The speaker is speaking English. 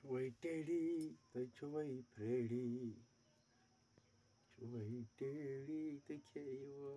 சுவை தேடி தைச்சுவை பிரேடி சுவை தேடி தைக்கேவா